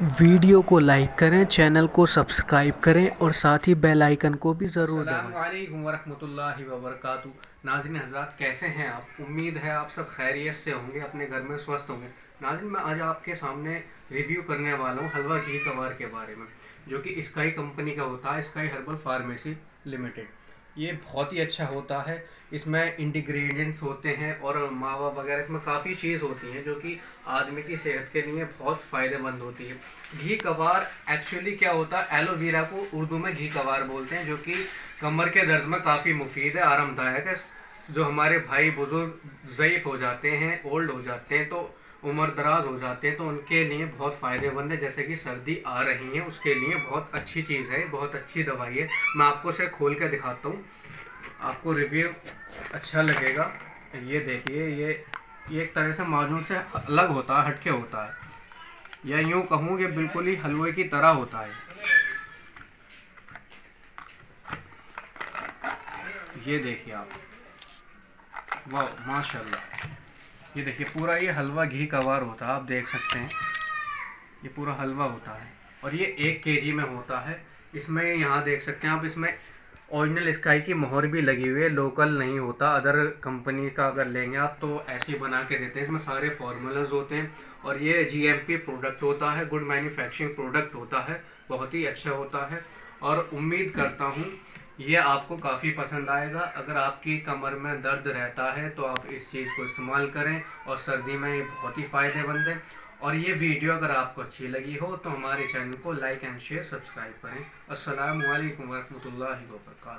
Video को like करें, channel को सब्सक्राइब करें और साथ ही बेल आइकन को भी ज़रूर दबाएँ। वरहमतुल्लाहि वबरकातुहू। नाजिन हजरात, कैसे हैं आप? उम्मीद है आप सब खैरियत से होंगे, अपने घर में स्वस्थ होंगे। नाजिन, मैं आज आपके सामने रिव्यू करने वाला हूँ हलवा घी कबार के बारे में, जो कि स्काई कंपनी का होता है स्काई हर्बल फार्मेसी लिमिटेड ये बहुत ही अच्छा होता है। इसमें इंटीग्रेडिएंट्स होते हैं और मावा वगैरह इसमें काफ़ी चीज़ होती हैं जो कि आदमी की सेहत के लिए बहुत फ़ायदेमंद होती है। घी कबार एक्चुअली क्या होता है? एलोवेरा को उर्दू में घी कबार बोलते हैं, जो कि कमर के दर्द में काफ़ी मुफीद है, आरामदायक है। जो हमारे भाई बुज़ुर्ग ज़यीफ़ हो जाते हैं ओल्ड हो जाते हैं तो उम्र दराज हो जाते हैं तो उनके लिए बहुत फ़ायदेमंद है। जैसे कि सर्दी आ रही है, उसके लिए बहुत अच्छी चीज़ है, बहुत अच्छी दवाई है। मैं आपको उसे खोल कर दिखाता हूँ। आपको रिव्यू अच्छा लगेगा। ये देखिए, ये ये एक तरह से माजून से अलग होता है, हटके होता है। या यूँ कहूँ ये बिल्कुल ही हलवे की तरह होता है। ये देखिए आप। वाह, माशाल्लाह। ये देखिए, पूरा ये हलवा घी कवार होता है, आप देख सकते हैं। ये पूरा हलवा होता है और ये एक केजी में होता है। इसमें यहाँ देख सकते हैं आप, इसमें ओरिजिनल स्काई की मोहर भी लगी हुई है लोकल नहीं होता। अदर कंपनी का अगर लेंगे आप तो ऐसे ही बना के देते हैं। इसमें सारे फार्मूलाज होते हैं और ये जीएमपी प्रोडक्ट होता है गुड मैन्युफैक्चरिंग प्रोडक्ट होता है, बहुत ही अच्छा होता है। और उम्मीद करता हूँ ये आपको काफ़ी पसंद आएगा। अगर आपकी कमर में दर्द रहता है तो आप इस चीज़ को इस्तेमाल करें और सर्दी में ये बहुत ही फ़ायदेमंद है। और ये वीडियो अगर आपको अच्छी लगी हो तो हमारे चैनल को लाइक एंड शेयर सब्सक्राइब करें। असल वरहमल वर्का